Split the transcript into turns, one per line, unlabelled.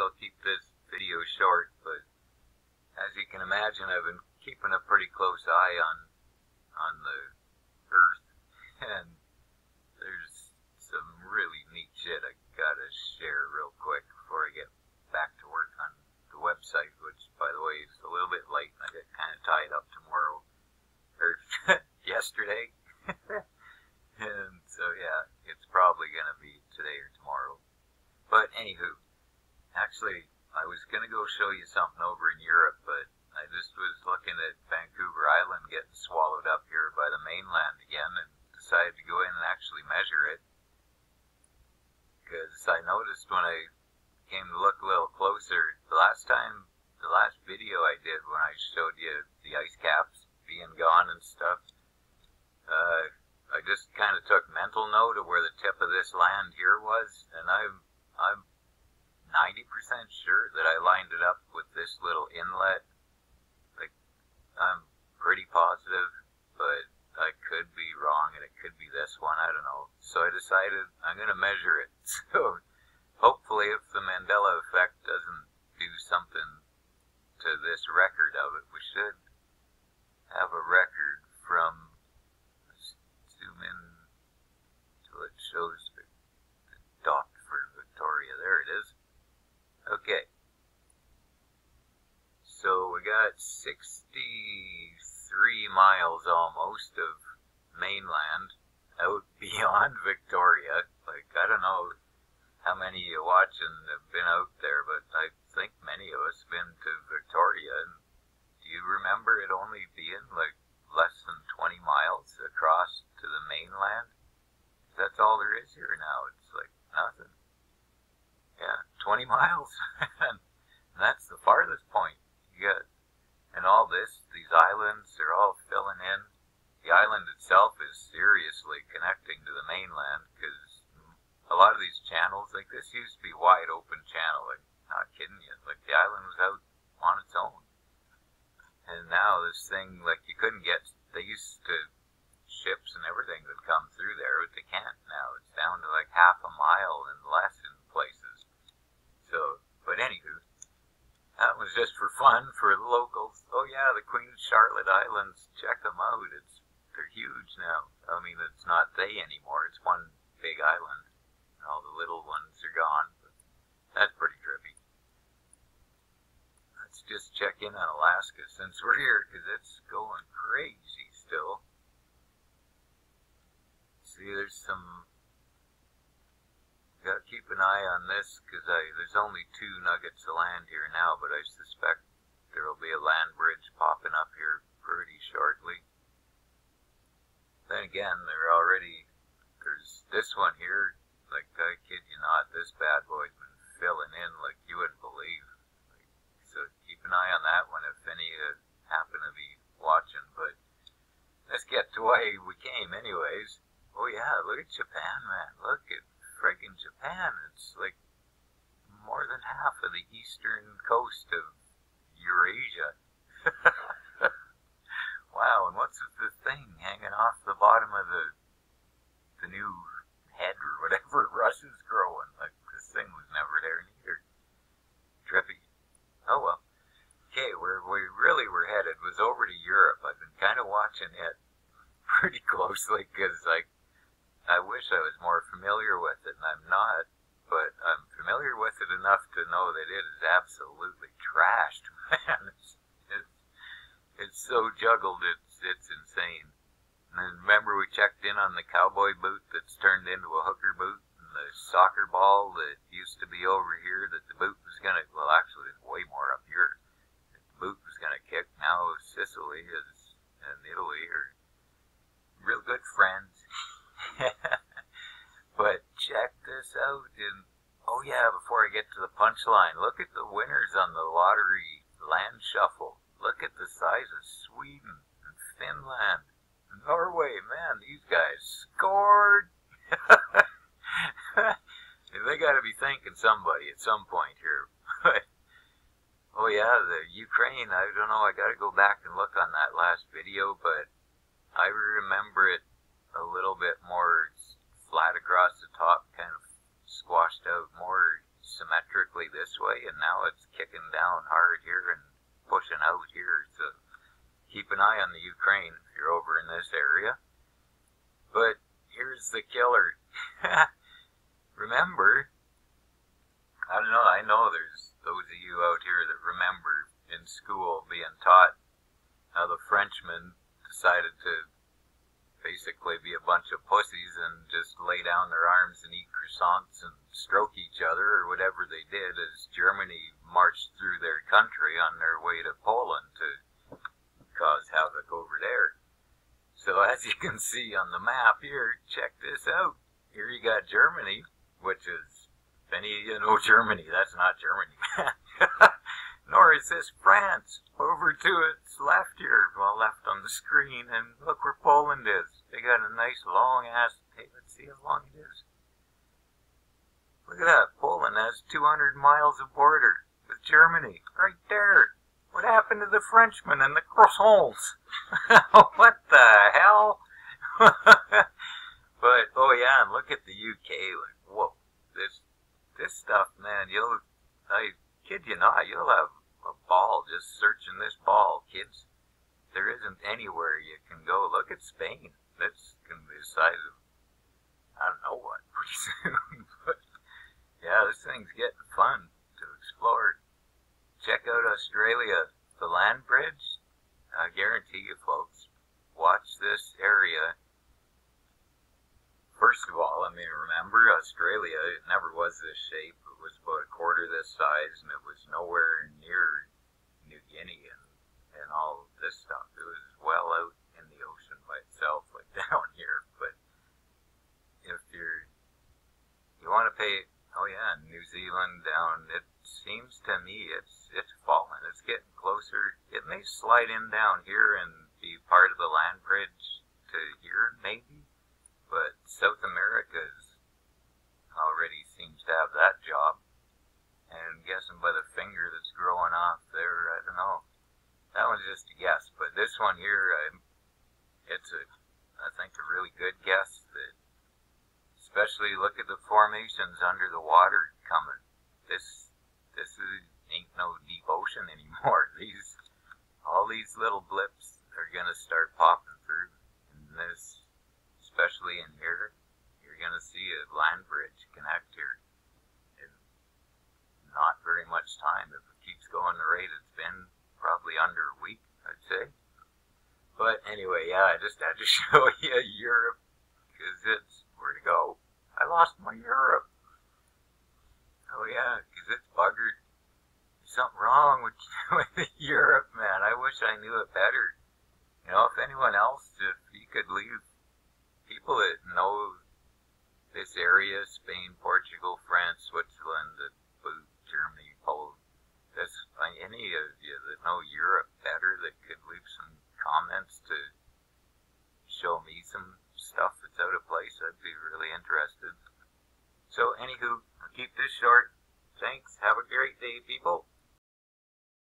I'll keep this video short, but as you can imagine, I've been keeping a pretty close eye on on the Earth, and there's some really neat shit I gotta share real quick before I get back to work on the website, which, by the way, is a little bit late. I get kind of tied up tomorrow or yesterday, and so yeah, it's probably gonna be today or tomorrow. But anywho, actually, I was gonna go show you something over in Europe, but I just was looking at Vancouver Island getting swallowed up here by the mainland again, and decided to go in and actually measure it. Because I noticed when I came to look a little closer, the last time, the last video I did when I showed you the ice caps being gone and stuff, uh, I just kind of took mental note of where the tip of this land here was, and I'm I'm 90% sure that I lined it up with this little inlet. Like I'm pretty positive, but I could be wrong, and it could be this one. I don't know. So I decided I'm gonna measure it. So hopefully, if the Mandela effect doesn't do something to this record of it, we should have a record from zoom in till it shows the, the dot for Victoria. There it is. Okay. So we got 63 miles almost of mainland out beyond Victoria. Like, I don't know how many you watching have been out there, but I think many of us been to Victoria. And do you remember it only being like less than 20 miles across to the mainland? That's all there is here now. It's like nothing. Yeah, 20 miles. and that's the farthest point. You got, and all this, these islands, they're all filling in. The island itself is seriously connecting to the mainland because a lot of these channels, like this used to be wide open channel, like not kidding you, like the island was out on its own. And now this thing, like you couldn't get, they used to, ships and everything would come through there, but they can't now. It's down to like half a mile and less in places. So, but anywho, that was just for fun for the locals. Oh yeah, the Queen Charlotte Islands, check them out. It's they're huge now. I mean, it's not they anymore. It's one big island, and all the little ones are gone. But that's pretty trippy. Let's just check in on Alaska since we're here, because it's going crazy still. See, there's some an eye on this, because there's only two nuggets of land here now, but I suspect there will be a land bridge popping up here pretty shortly. Then again, there already, there's this one here, like, I kid you not, this bad boy's been filling in like you wouldn't believe. Like, so keep an eye on that one if any uh, happen to be watching, but let's get to why we came anyways. Oh yeah, look at Japan, man, look at friggin' Japan. It's like more than half of the eastern coast of Eurasia. wow, and what's the thing hanging off the bottom of the the new head or whatever Russia's growing? Like this thing was never there neither. Trippy. Oh well. Okay, where we really were headed was over to Europe. I've been kind of watching it pretty closely because like I wish I was more familiar with it, and I'm not, but I'm familiar with it enough to know that it is absolutely trashed, man. It's, it's, it's so juggled, it's, it's insane. And remember we checked in on the cowboy boot that's turned into a hooker boot, and the soccer ball that used to be over here that the boot was going to, well actually there's way more up here, that the boot was going to kick. Now Sicily is, and Italy are real good friends. but check this out. And oh yeah, before I get to the punchline, look at the winners on the lottery land shuffle. Look at the size of Sweden and Finland, Norway. Man, these guys scored. they got to be thanking somebody at some point here. oh yeah, the Ukraine. I don't know. I got to go back and look on that last video, but I remember it a little bit more flat across the top, kind of squashed out more symmetrically this way, and now it's kicking down hard here and pushing out here. So keep an eye on the Ukraine if you're over in this area. But here's the killer. remember, I don't know, I know there's those of you out here that remember in school being taught how the Frenchmen decided to basically be a bunch of pussies and just lay down their arms and eat croissants and stroke each other or whatever they did as Germany marched through their country on their way to Poland to cause havoc over there. So as you can see on the map here, check this out. Here you got Germany, which is, if any of you know Germany, that's not Germany. Is this France. Over to its left here, well left on the screen, and look where Poland is. They got a nice long ass, let's see how long it is. Look at that, Poland has 200 miles of border with Germany, right there. What happened to the Frenchmen and the croissants? what the hell? but, oh yeah, and look at the UK, like, whoa, this, this stuff, man, you'll, I kid you not, you'll have searching this ball, kids. There isn't anywhere you can go. Look at Spain. That's going to be the size of, I don't know what, pretty soon. but, yeah, this thing's getting fun to explore. Check out Australia, the land bridge. I guarantee you, folks, watch this area. First of all, I mean, remember, Australia, it never was this shape It was about a quarter this size, and it was nowhere near New Guinea and, and all this stuff. It was well out in the ocean by itself, like down here. But if you're, you want to pay, oh yeah, New Zealand down, it seems to me it's, it's falling. It's getting closer. It may slide in down here and be part of the land bridge to here, maybe. But South America's already seems to have that job. And I'm guessing by the finger that's growing off there, I don't know. That one's guess, but this one here, I, it's a, I think a really good guess. That especially look at the formations under the water coming. This, this is, ain't no deep ocean anymore. These, all these little blips are gonna start popping through, and this, especially in here, you're going to see a land bridge connect here in not very much time. If it keeps going the rate it's been, probably under a week, I'd. But anyway, yeah, I just had to show you Europe because it's where to go. I lost my Europe. Oh yeah, because it's buggered. There's something wrong with, with Europe, man. I wish I knew it better. You know, if anyone else, if you could leave people that know this area, Spain, Portugal, France, Switzerland, Germany, Poland. This, any of you that know Europe better that could leave some comments to show me some stuff that's out of place, I'd be really interested. So, anywho, I'll keep this short. Thanks. Have a great day, people.